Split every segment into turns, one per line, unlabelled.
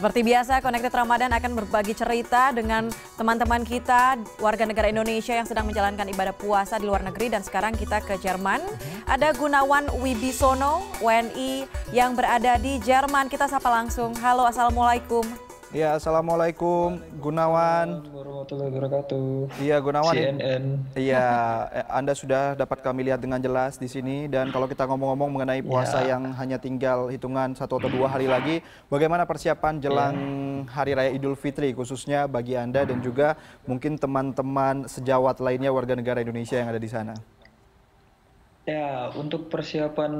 Seperti biasa, Connected Ramadan akan berbagi cerita dengan teman-teman kita, warga negara Indonesia yang sedang menjalankan ibadah puasa di luar negeri. Dan sekarang kita ke Jerman. Ada Gunawan Wibisono, WNI yang berada di Jerman. Kita sapa langsung. Halo, Assalamualaikum.
Ya, assalamualaikum Gunawan.
Warahmatullahi wabarakatuh.
Iya Gunawan.
CNN.
Iya, eh, Anda sudah dapat kami lihat dengan jelas di sini dan kalau kita ngomong-ngomong mengenai puasa
Ya.
yang hanya tinggal hitungan satu atau dua hari lagi, bagaimana persiapan jelang Hari Raya Idul Fitri khususnya bagi Anda dan juga mungkin teman-teman sejawat lainnya warga negara Indonesia yang ada di sana?
Ya, untuk persiapan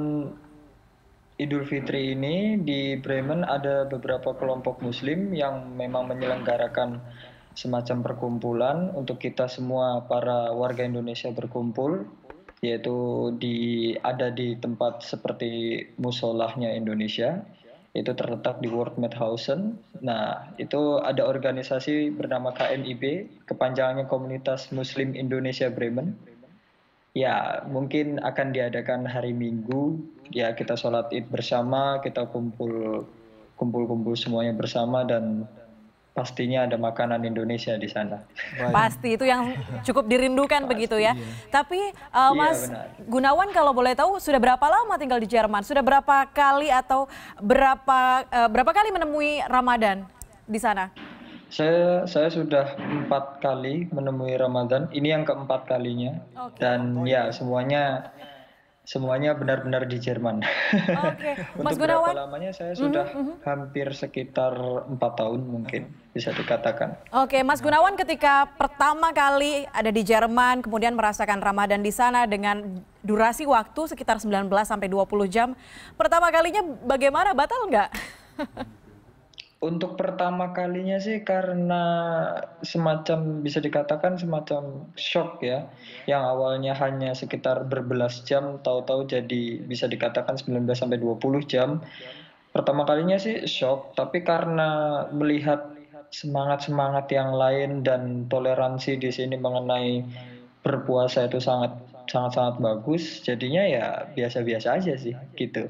Idul Fitri ini di Bremen ada beberapa kelompok Muslim yang memang menyelenggarakan semacam perkumpulan untuk kita semua para warga Indonesia berkumpul, yaitu di ada di tempat seperti musolahnya Indonesia. Itu terletak di Wortmethausen. Nah, itu ada organisasi bernama KMIB, kepanjangannya Komunitas Muslim Indonesia Bremen. Ya, mungkin akan diadakan hari Minggu. Ya, kita sholat id bersama, kita kumpul kumpul-kumpul semuanya bersama dan pastinya ada makanan Indonesia di sana.
Pasti itu yang cukup dirindukan begitu ya. Tapi uh,
Iya,
Mas
benar.
Gunawan kalau boleh tahu sudah berapa lama tinggal di Jerman? Sudah berapa kali atau berapa uh, berapa kali menemui Ramadan di sana?
Saya saya sudah empat kali menemui Ramadan. Ini yang keempat kalinya.
Oke.
Dan ya semuanya semuanya benar-benar di Jerman.
Oke, Mas
Untuk berapa
Gunawan. Mhm,
lamanya saya sudah hampir sekitar empat tahun mungkin bisa dikatakan.
Oke, Mas Gunawan ketika pertama kali ada di Jerman, kemudian merasakan Ramadan di sana dengan durasi waktu sekitar 19 sampai 20 jam. Pertama kalinya bagaimana? Batal nggak?
Untuk pertama kalinya sih karena semacam bisa dikatakan semacam shock ya. Yang awalnya hanya sekitar berbelas jam, tahu-tahu jadi bisa dikatakan 19 sampai 20 jam. Pertama kalinya sih shock, tapi karena melihat semangat-semangat yang lain dan toleransi di sini mengenai berpuasa itu sangat sangat sangat bagus, jadinya ya biasa-biasa aja sih gitu.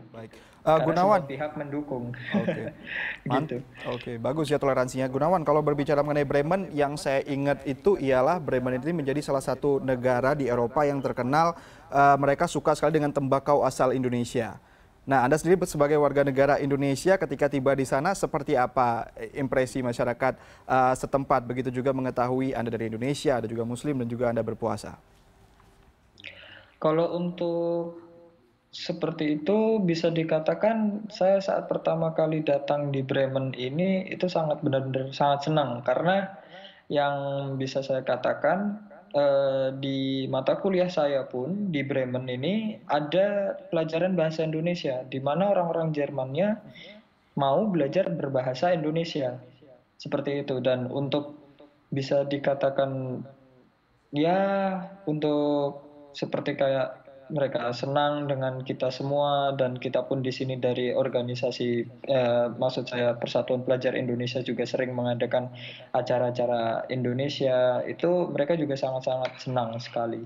Uh,
Karena
Gunawan,
semua pihak mendukung.
Oke. Man-
gitu.
Oke, bagus ya toleransinya. Gunawan, kalau berbicara mengenai Bremen, yang saya ingat itu ialah Bremen ini menjadi salah satu negara di Eropa yang terkenal eh, mereka suka sekali dengan tembakau asal Indonesia. Nah, Anda sendiri sebagai warga negara Indonesia ketika tiba di sana seperti apa eh, impresi masyarakat eh, setempat begitu juga mengetahui Anda dari Indonesia, ada juga Muslim dan juga Anda berpuasa.
Kalau untuk seperti itu bisa dikatakan saya saat pertama kali datang di Bremen ini itu sangat benar-benar sangat senang. Karena yang bisa saya katakan eh, di mata kuliah saya pun di Bremen ini ada pelajaran bahasa Indonesia di mana orang-orang Jermannya mau belajar berbahasa Indonesia. Seperti itu. Dan untuk bisa dikatakan ya untuk seperti kayak mereka senang dengan kita semua dan kita pun di sini dari organisasi eh, maksud saya Persatuan Pelajar Indonesia juga sering mengadakan acara-acara Indonesia itu mereka juga sangat-sangat senang sekali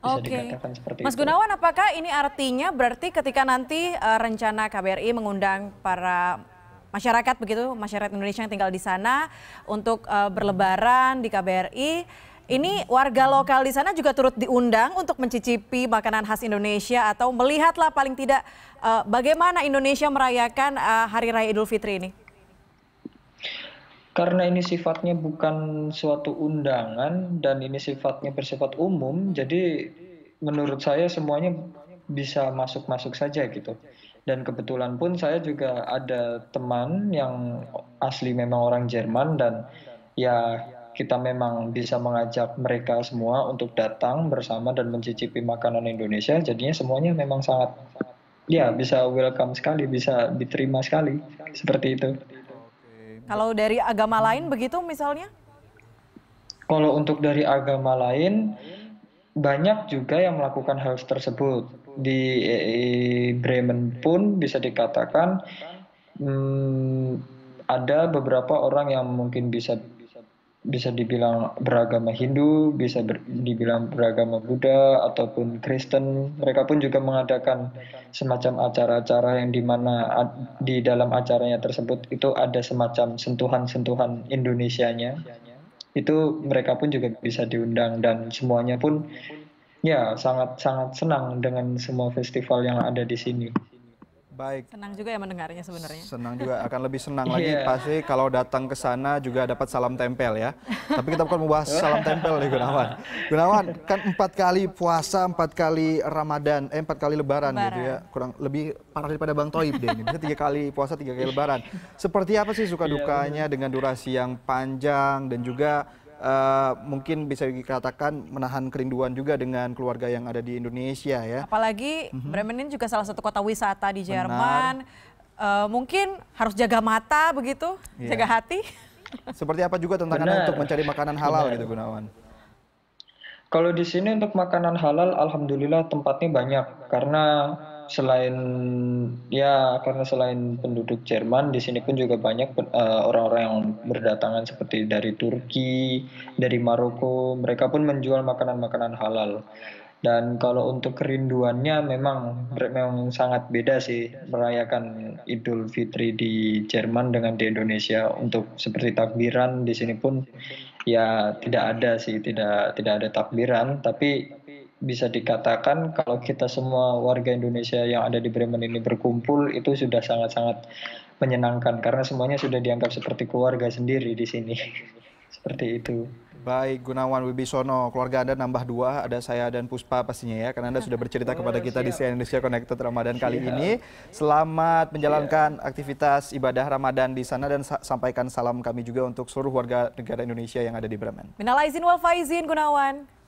bisa
Oke.
dikatakan seperti
Mas
itu.
Gunawan, apakah ini artinya berarti ketika nanti eh, rencana KBRI mengundang para masyarakat begitu, masyarakat Indonesia yang tinggal di sana untuk eh, berlebaran di KBRI, ini warga lokal di sana juga turut diundang untuk mencicipi makanan khas Indonesia atau melihatlah paling tidak eh, bagaimana Indonesia merayakan eh, Hari Raya Idul Fitri ini?
Karena ini sifatnya bukan suatu undangan dan ini sifatnya bersifat umum, jadi menurut saya semuanya bisa masuk-masuk saja gitu. Dan kebetulan pun saya juga ada teman yang asli memang orang Jerman dan ya kita memang bisa mengajak mereka semua untuk datang bersama dan mencicipi makanan Indonesia. Jadinya semuanya memang sangat ya bisa welcome sekali, bisa diterima sekali seperti itu.
Kalau dari agama lain begitu misalnya?
Kalau untuk dari agama lain, banyak juga yang melakukan hal tersebut. Di eh, Bremen pun bisa dikatakan hmm, ada beberapa orang yang mungkin bisa bisa dibilang beragama Hindu, bisa ber, dibilang beragama Buddha ataupun Kristen. Mereka pun juga mengadakan semacam acara-acara yang di mana di dalam acaranya tersebut itu ada semacam sentuhan-sentuhan Indonesianya. Itu mereka pun juga bisa diundang dan semuanya pun ya sangat sangat senang dengan semua festival yang ada di sini.
Baik. Senang juga ya mendengarnya sebenarnya.
Senang juga akan lebih senang lagi yeah. pasti kalau datang ke sana juga dapat salam tempel ya. Tapi kita bukan membahas salam tempel nih Gunawan. Gunawan kan empat kali puasa, empat kali Ramadan, eh empat kali Lebaran, lebaran. gitu ya. Kurang lebih parah daripada Bang Toib deh ini. Bisa tiga kali puasa, tiga kali Lebaran. Seperti apa sih suka iya, dukanya dengan durasi yang panjang dan juga uh, mungkin bisa dikatakan menahan kerinduan juga dengan keluarga yang ada di Indonesia ya.
Apalagi mm-hmm. Bremen ini juga salah satu kota wisata di Jerman. Uh, mungkin harus jaga mata begitu, yeah. jaga hati.
Seperti apa juga tantangannya untuk mencari makanan halal Benar. gitu Gunawan?
Kalau di sini untuk makanan halal, alhamdulillah tempatnya banyak karena selain ya karena selain penduduk Jerman di sini pun juga banyak uh, orang-orang yang berdatangan seperti dari Turki, dari Maroko, mereka pun menjual makanan-makanan halal. Dan kalau untuk kerinduannya memang memang sangat beda sih merayakan Idul Fitri di Jerman dengan di Indonesia. Untuk seperti takbiran di sini pun ya tidak ada sih, tidak tidak ada takbiran, tapi bisa dikatakan kalau kita semua warga Indonesia yang ada di Bremen ini berkumpul itu sudah sangat-sangat menyenangkan karena semuanya sudah dianggap seperti keluarga sendiri di sini. Seperti itu.
Baik, Gunawan Wibisono, keluarga Anda nambah dua, ada saya dan Puspa pastinya ya, karena Anda sudah bercerita kepada kita siap. di CNN Indonesia Connected Ramadan kali siap. ini. Selamat menjalankan siap. aktivitas ibadah Ramadan di sana dan sa sampaikan salam kami juga untuk seluruh warga negara Indonesia yang ada di Bremen.
Minal aizin wal faizin, Gunawan.